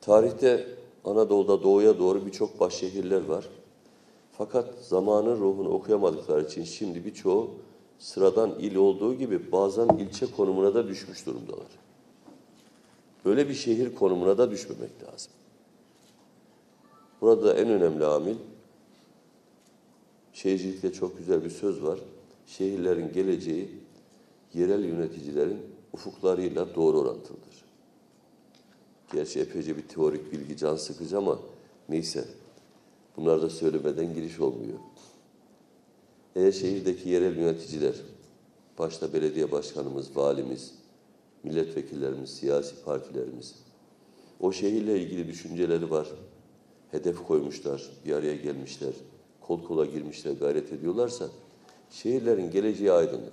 Tarihte Anadolu'da doğuya doğru birçok baş şehirler var. Fakat zamanın ruhunu okuyamadıkları için şimdi birçoğu sıradan il olduğu gibi bazen ilçe konumuna da düşmüş durumdalar. Böyle bir şehir konumuna da düşmemek lazım. Burada en önemli amil, şehircilikte çok güzel bir söz var. Şehirlerin geleceği yerel yöneticilerin ufuklarıyla doğru orantılıdır. Gerçi epeyce bir teorik bilgi can sıkıcı ama neyse. Bunlar da söylemeden giriş olmuyor. Eğer şehirdeki yerel yöneticiler, başta belediye başkanımız, valimiz, milletvekillerimiz, siyasi partilerimiz, o şehirle ilgili düşünceleri var, hedef koymuşlar, bir araya gelmişler, kol kola girmişler, gayret ediyorlarsa, şehirlerin geleceği aydınlık.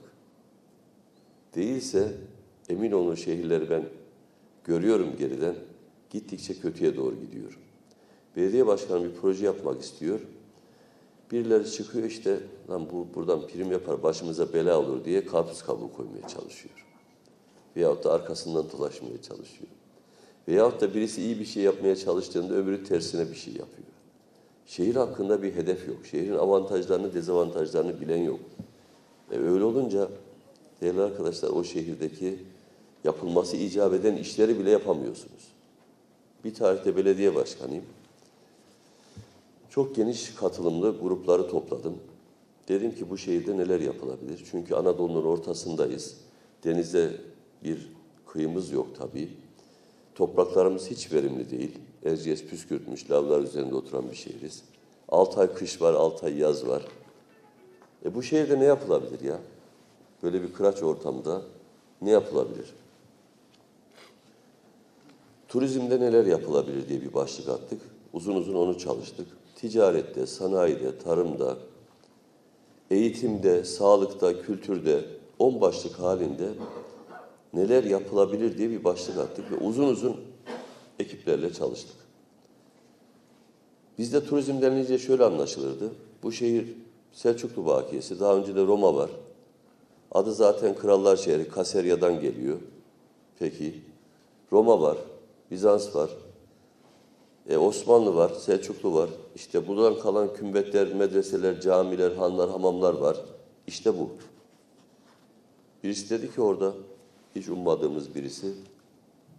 Değilse emin olun şehirleri ben görüyorum geriden, gittikçe kötüye doğru gidiyor. Belediye başkanı bir proje yapmak istiyor. Birileri çıkıyor işte, lan bu buradan prim yapar, başımıza bela olur diye karpuz kabuğu koymaya çalışıyor. Veyahut da arkasından dolaşmaya çalışıyor. Veyahut da birisi iyi bir şey yapmaya çalıştığında öbürü tersine bir şey yapıyor. Şehir hakkında bir hedef yok. Şehrin avantajlarını, dezavantajlarını bilen yok. E öyle olunca değerli arkadaşlar o şehirdeki yapılması icap eden işleri bile yapamıyorsunuz. Bir tarihte belediye başkanıyım. Çok geniş katılımlı grupları topladım. Dedim ki bu şehirde neler yapılabilir? Çünkü Anadolu'nun ortasındayız. Denize bir kıyımız yok tabii. Topraklarımız hiç verimli değil. Erciyes püskürtmüş, lavlar üzerinde oturan bir şehiriz. 6 ay kış var, 6 ay yaz var. E bu şehirde ne yapılabilir ya? Böyle bir kıraç ortamda ne yapılabilir? Turizmde neler yapılabilir diye bir başlık attık. Uzun uzun onu çalıştık. Ticarette, sanayide, tarımda, eğitimde, sağlıkta, kültürde on başlık halinde neler yapılabilir diye bir başlık attık ve uzun uzun ekiplerle çalıştık. Bizde turizm denilince şöyle anlaşılırdı. Bu şehir Selçuklu Bakiyesi, daha önce de Roma var. Adı zaten Krallar Şehri, Kaserya'dan geliyor. Peki, Roma var, Bizans var, e, Osmanlı var, Selçuklu var. İşte buradan kalan kümbetler, medreseler, camiler, hanlar, hamamlar var. İşte bu. Birisi dedi ki orada, hiç ummadığımız birisi,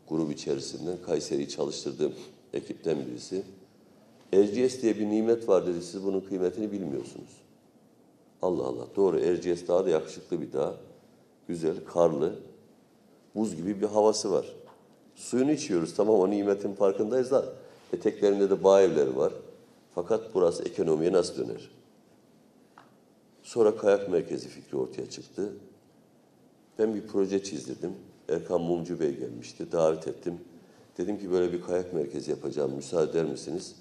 grup içerisinden, Kayseri'yi çalıştırdığım ekipten birisi. Erciyes diye bir nimet var dedi, siz bunun kıymetini bilmiyorsunuz. Allah Allah, doğru Erciyes Dağı da yakışıklı bir dağ. Güzel, karlı, buz gibi bir havası var. Suyunu içiyoruz, tamam o nimetin farkındayız da eteklerinde de bağ evleri var. Fakat burası ekonomiye nasıl döner? Sonra kayak merkezi fikri ortaya çıktı. Ben bir proje çizdirdim. Erkan Mumcu Bey gelmişti, davet ettim. Dedim ki böyle bir kayak merkezi yapacağım, müsaade eder misiniz?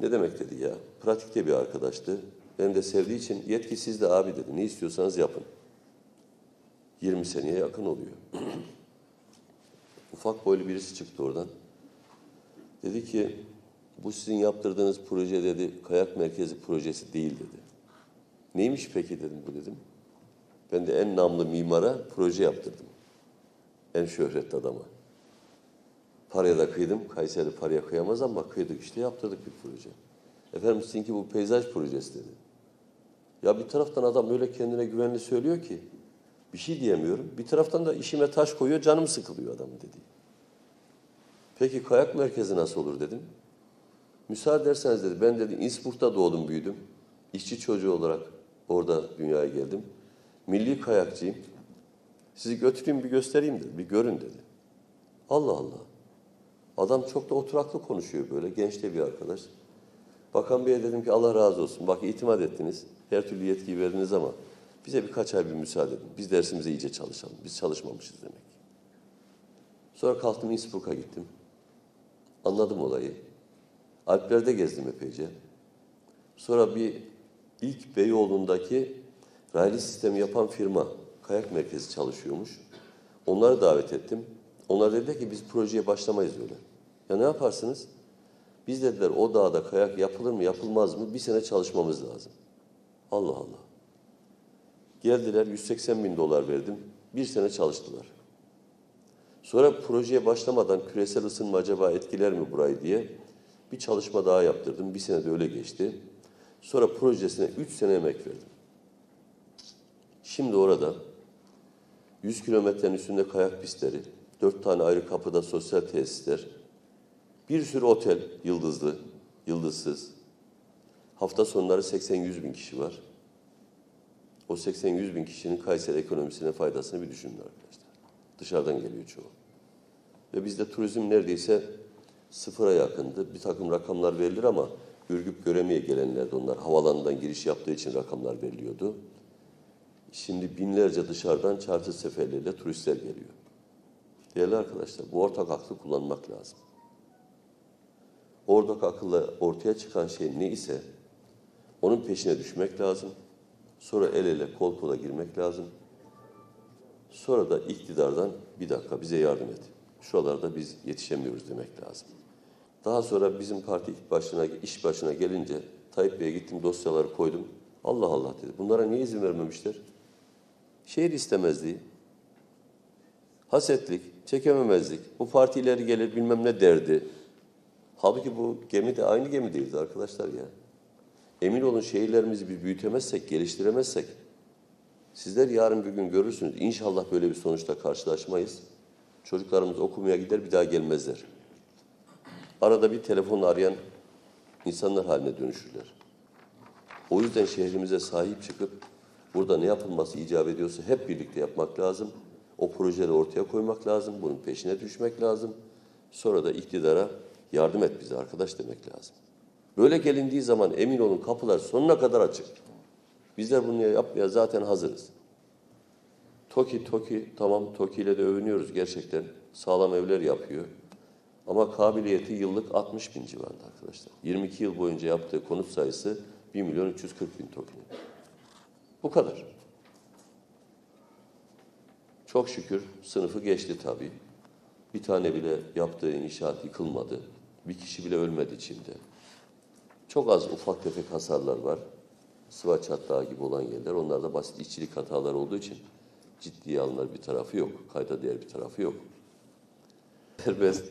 Ne demek dedi ya. Pratikte bir arkadaştı. Benim de sevdiği için yetki sizde abi dedi. Ne istiyorsanız yapın. 20 seneye yakın oluyor. Ufak boylu birisi çıktı oradan. Dedi ki bu sizin yaptırdığınız proje dedi kayak merkezi projesi değil dedi. Neymiş peki dedim bu dedim. Ben de en namlı mimara proje yaptırdım. En şöhretli adama. Paraya da kıydım. Kayseri paraya kıyamaz ama kıydık işte yaptırdık bir proje. Efendim sizinki bu peyzaj projesi dedi. Ya bir taraftan adam öyle kendine güvenli söylüyor ki bir şey diyemiyorum. Bir taraftan da işime taş koyuyor canım sıkılıyor adam dedi. Peki kayak merkezi nasıl olur dedim. Müsaade ederseniz dedi ben dedi İnnsbruck'ta doğdum büyüdüm. İşçi çocuğu olarak orada dünyaya geldim. Milli kayakçıyım. Sizi götüreyim bir göstereyim dedi. Bir görün dedi. Allah Allah. Adam çok da oturaklı konuşuyor böyle. Genç de bir arkadaş. Bakan Bey'e dedim ki Allah razı olsun. Bak itimat ettiniz. Her türlü yetkiyi verdiniz ama bize birkaç ay bir müsaade edin. Biz dersimize iyice çalışalım. Biz çalışmamışız demek. Sonra kalktım Innsbruck'a gittim. Anladım olayı. Alplerde gezdim epeyce. Sonra bir ilk Beyoğlu'ndaki raylı sistemi yapan firma kayak merkezi çalışıyormuş. Onları davet ettim. Onlar dediler ki biz projeye başlamayız öyle. Ya ne yaparsınız? Biz dediler o dağda kayak yapılır mı yapılmaz mı bir sene çalışmamız lazım. Allah Allah. Geldiler 180 bin dolar verdim. Bir sene çalıştılar. Sonra projeye başlamadan küresel ısınma acaba etkiler mi burayı diye bir çalışma daha yaptırdım. Bir sene de öyle geçti. Sonra projesine 3 sene emek verdim. Şimdi orada 100 kilometrenin üstünde kayak pistleri, 4 tane ayrı kapıda sosyal tesisler, bir sürü otel, yıldızlı, yıldızsız. Hafta sonları 80-100 bin kişi var. O 80-100 bin kişinin Kayseri ekonomisine faydasını bir düşünün arkadaşlar. Dışarıdan geliyor çoğu. Ve bizde turizm neredeyse sıfıra yakındı. Bir takım rakamlar verilir ama Ürgüp göremeye gelenler de onlar havalandan giriş yaptığı için rakamlar veriliyordu. Şimdi binlerce dışarıdan charter seferleriyle turistler geliyor. Değerli arkadaşlar bu ortak aklı kullanmak lazım. Ortak akılla ortaya çıkan şey ne ise onun peşine düşmek lazım. Sonra el ele kol kola girmek lazım. Sonra da iktidardan bir dakika bize yardım et. Şuralarda biz yetişemiyoruz demek lazım. Daha sonra bizim parti başına, iş başına gelince Tayyip Bey'e gittim dosyaları koydum. Allah Allah dedi. Bunlara niye izin vermemişler? Şehir istemezliği, hasetlik, çekememezlik, bu partileri gelir bilmem ne derdi. Halbuki bu gemi de aynı gemideyiz arkadaşlar ya. Emin olun şehirlerimizi bir büyütemezsek, geliştiremezsek, sizler yarın bir gün görürsünüz. İnşallah böyle bir sonuçla karşılaşmayız. Çocuklarımız okumaya gider bir daha gelmezler. Arada bir telefonla arayan insanlar haline dönüşürler. O yüzden şehrimize sahip çıkıp burada ne yapılması icap ediyorsa hep birlikte yapmak lazım. O projeleri ortaya koymak lazım. Bunun peşine düşmek lazım. Sonra da iktidara yardım et bize arkadaş demek lazım. Böyle gelindiği zaman emin olun kapılar sonuna kadar açık. Bizler bunu yapmaya zaten hazırız. TOKİ, TOKİ, tamam TOKİ ile de övünüyoruz gerçekten. Sağlam evler yapıyor. Ama kabiliyeti yıllık 60 bin civarında arkadaşlar. 22 yıl boyunca yaptığı konut sayısı 1 milyon 340 bin TOKİ'nin. Bu kadar. Çok şükür sınıfı geçti tabii. Bir tane bile yaptığı inşaat yıkılmadı. Bir kişi bile ölmedi içinde. Çok az ufak tefek hasarlar var. Sıva çatlağı gibi olan yerler. Onlar da basit işçilik hataları olduğu için ciddiye alınır bir tarafı yok. Kayda değer bir tarafı yok. Serbest